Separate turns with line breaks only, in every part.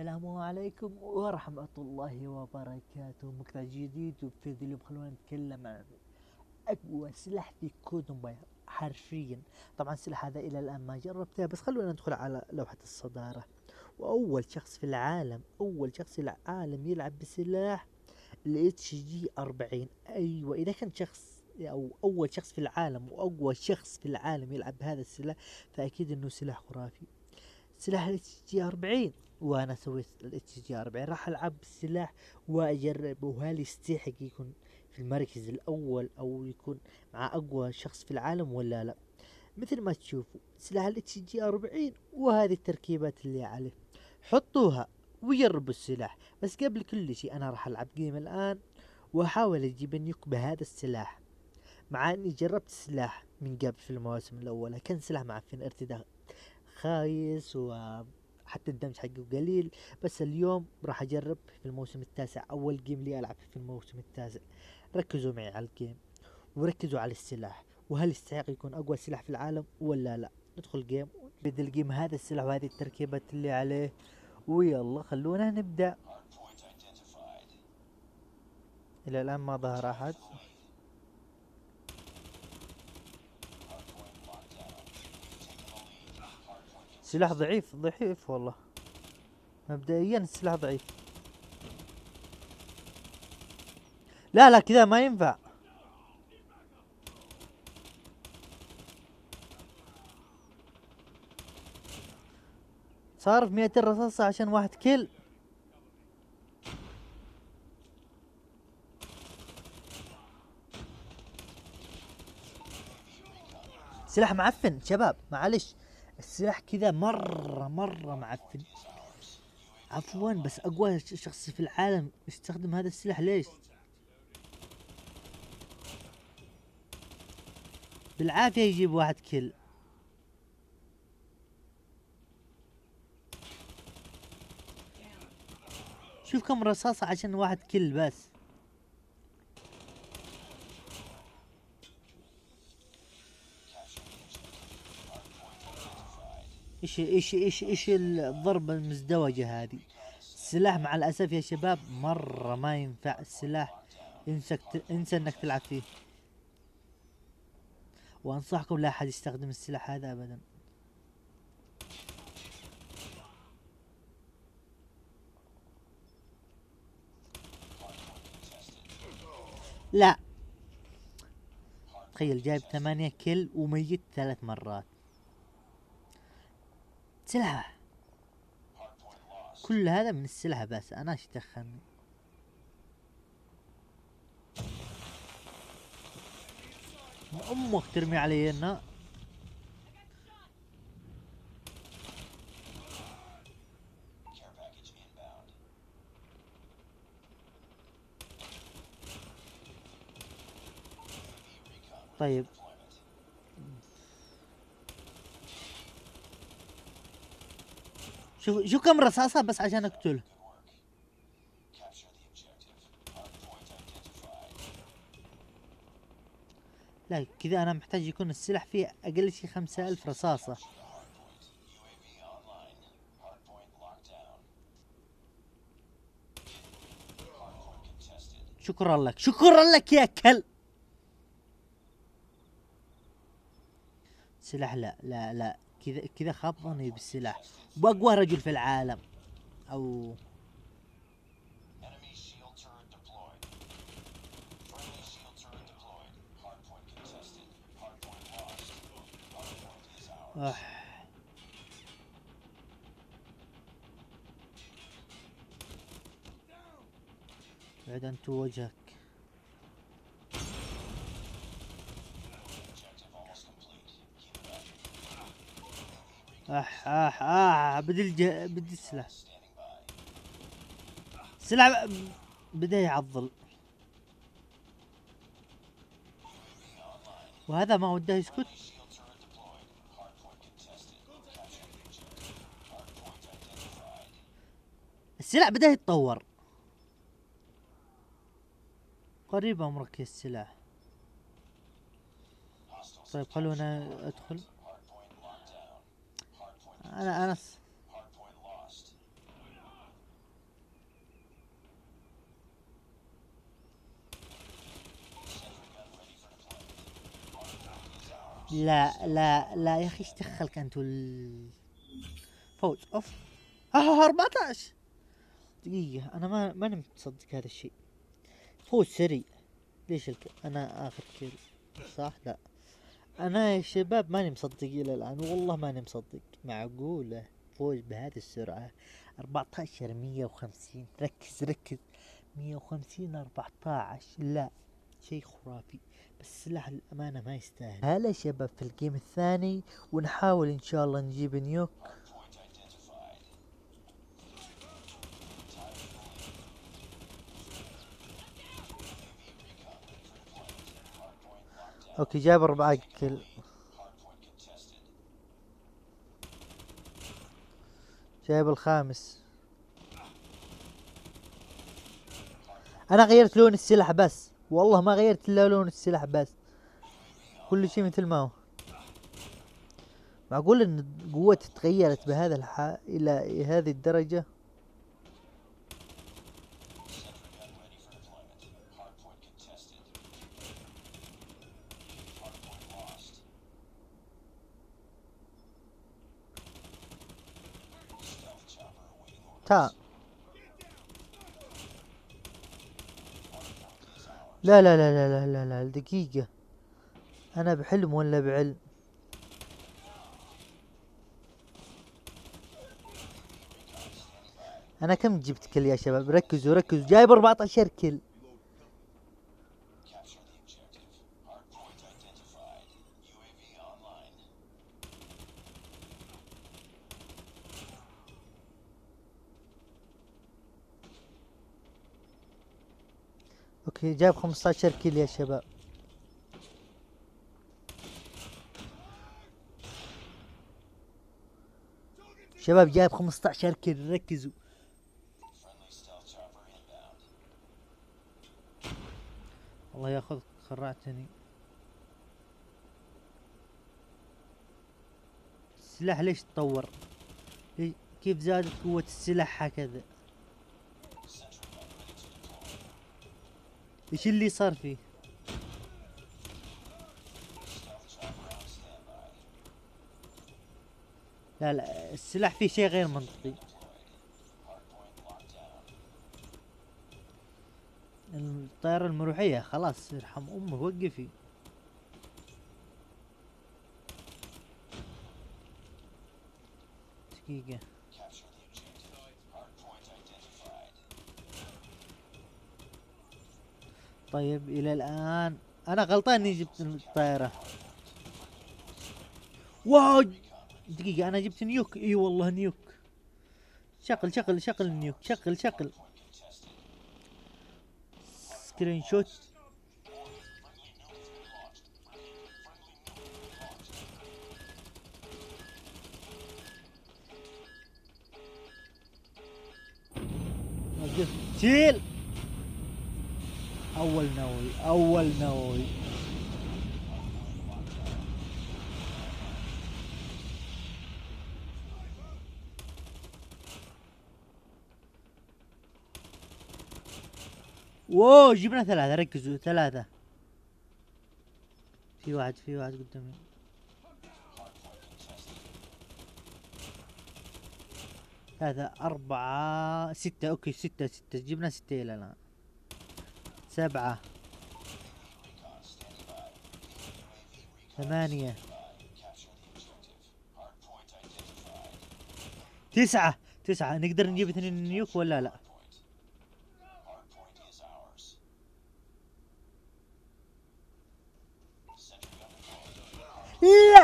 السلام عليكم ورحمة الله وبركاته. مقطع جديد وفي اليوم خلونا نتكلم عن أقوى سلاح في COD Mobile حرفيا. طبعا السلاح هذا إلى الآن ما جربته بس خلونا ندخل على لوحة الصدارة. وأول شخص في العالم أول شخص في العالم يلعب بسلاح ال HG 40 أيوة إذا كان شخص أو أول شخص في العالم وأقوى شخص في العالم يلعب بهذا السلاح فأكيد إنه سلاح خرافي. سلاح ال اتش جي 40 وأنا سويت الاتش جي 40 راح العب بالسلاح واجرب وهل يستحق يكون في المركز الأول أو يكون مع أقوى شخص في العالم ولا لا. مثل ما تشوفوا سلاح ال HG 40 وهذه التركيبات اللي عليه. حطوها وجربوا السلاح. بس قبل كل شيء أنا راح ألعب game الآن وأحاول أجيب ال nuke بهذا السلاح. مع إني جربت السلاح من قبل في المواسم الأولى. كان سلاح معفن ارتداء خايس و حتى ال damage حقه قليل بس اليوم راح أجرب في الموسم التاسع أول game لي ألعب في الموسم التاسع. ركزوا معي على ال game وركزوا على السلاح وهل يستحق يكون أقوى سلاح في العالم ولا لا؟ ندخل game بدل ال game هذا السلاح وهذه التركيبات اللي عليه. ويلا خلونا نبدأ. إلى الآن ما ظهر أحد. سلاح ضعيف ضعيف والله. مبدئيا السلاح ضعيف. لا لا كذا ما ينفع. صارف مئة رصاصة عشان واحد كيل. سلاح معفن شباب معلش. السلاح كذا مرة مرة معفن. عفوا بس أقوى شخص في العالم يستخدم هذا السلاح ليش؟ بالعافية يجيب واحد كل شوف كم رصاصة عشان واحد كل بس. إيش إيش إيش إيش الضربة المزدوجة هذه؟ السلاح مع الأسف يا شباب مرة ما ينفع السلاح انسى إنسى إنك تلعب فيه. وأنصحكم لا أحد يستخدم السلاح هذا ابدا. لا. تخيل جايب ثمانية كل وميت ثلاث مرات. سلحة كل هذا من السلحة بس أنا إيش دخلني أمك ترمي علي النار طيب. شو شو كم رصاصة بس عشان اقتله لا كذا أنا محتاج يكون السلاح فيه أقل شي خمسة ألف رصاصة. شكرا لك. شكرا لك يا كل. سلاح لا لا لا. كذا كذا خاب ظني بالسلاح بأقوى رجل في العالم. أو أح. بعد انت وجهك اح اح اح بدي الجه بدي السلاح السلاح بدا يعضل وهذا ما وده يسكت. السلاح بدا يتطور. قريب أمرك يا السلاح. طيب خلونا أدخل. أنا انس لا لا لا يا أخي إيش دخلك أنت ال... فوز؟ أوف. آه 14 دقيقة أنا ما ما نمت تصدق هذا الشيء. فوز سريع. ليش الك... أنا آخر كيل صح؟ لا. أنا يا شباب ماني مصدق إلى الآن. والله ماني مصدق. معقولة؟ فوز بهذه السرعة. 14 150 ركز ركز. 150 14 لا شيء خرافي. بس سلاح الأمانة ما يستاهل. هلا شباب في الجيم الثاني ونحاول إن شاء الله نجيب نيوك. أوكي جايب أربعة كل جايب الخامس. أنا غيرت لون السلاح بس. والله ما غيرت إلا لون السلاح بس. كل شيء مثل ما هو. معقول إن قوتي تغيرت بهذا الح... إلى هذه الدرجة؟ تعال لا لا لا لا لا لا لا دقيقة. أنا بحلم ولا بعلم؟ أنا كم جبت كل يا شباب؟ ركزوا ركزوا. جايب 14 كل أوكي جايب 15 كيل يا شباب. شباب جايب 15 كيل ركزوا. الله ياخذ خرعتني. السلاح ليش تطور؟ كيف زادت قوة السلاح هكذا؟ إيش اللي صار فيه؟ لا لا السلاح فيه شيء غير منطقي. الطيارة المروحية خلاص يرحم أمه وقفي. دقيقة. طيب إلى الآن. أنا غلطان إني جبت الطائرة. wow! دقيقة أنا جبت nuke. إي والله nuke. شغل شغل شغل ال nuke شغل شغل. screenshot. شيل أول نووي أول نووي واو جبنا ثلاثة ركزوا ثلاثة. في واحد في واحد قدامي. ثلاثة أربعة ستة. أوكي ستة ستة. جبنا ستة إلى الآن. سبعة. ثمانية. تسعة. تسعة. نقدر نجيب اثنين نيوك ولا لا؟ لا!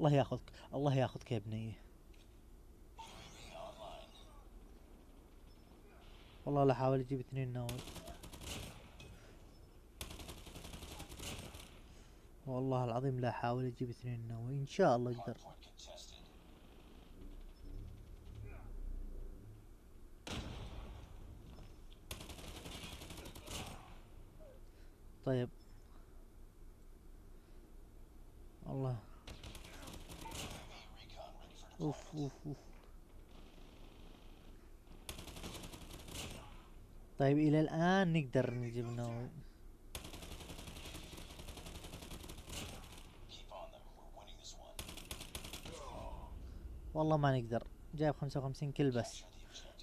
الله ياخذك. الله ياخذك يا ابني. والله لا احاول أجيب اثنين ناول والله العظيم لا احاول أجيب اثنين ناوي إن شاء الله أقدر. طيب. الله أوف أوف أوف. طيب إلى الآن نقدر نجيب نووي والله ما نقدر. جايب خمسة وخمسين كل بس.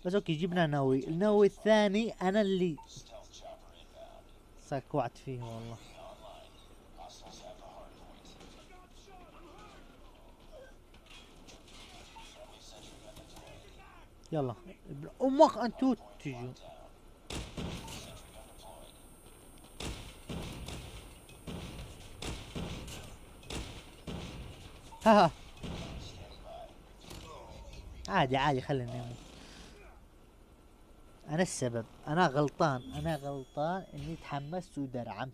بس أوكي جبنا نووي. النووي الثاني أنا اللي سكوعت فيه والله. يلا. ابن أمك أنتو تجوا ها. عادي عادي خليني أموت أنا السبب أنا غلطان أنا غلطان إني تحمست ودرعمت.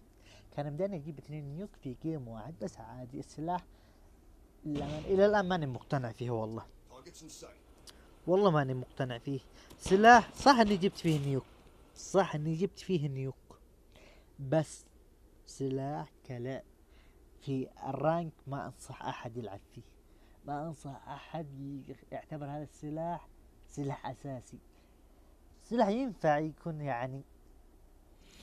كان مداني أجيب اثنين nuke في game واحد بس عادي السلاح للأمانة إلى الآن ماني مقتنع فيه والله. والله ماني مقتنع فيه. سلاح صح إني جبت فيه nuke صح إني جبت فيه nuke. بس سلاح كلعب في ال rank ما أنصح أحد يلعب فيه. ما أنصح أحد ي- يعتبر هذا السلاح سلاح أساسي. سلاح ينفع يكون يعني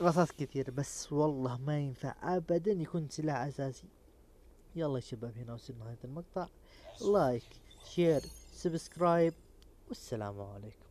رصاص كثير بس والله ما ينفع ابدا يكون سلاح أساسي. يلا يا شباب هنا وصلنا نهاية المقطع. like share subscribe والسلام عليكم.